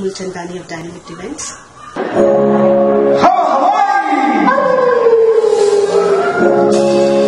Milton Valley of Dynamic Events. Hawaii!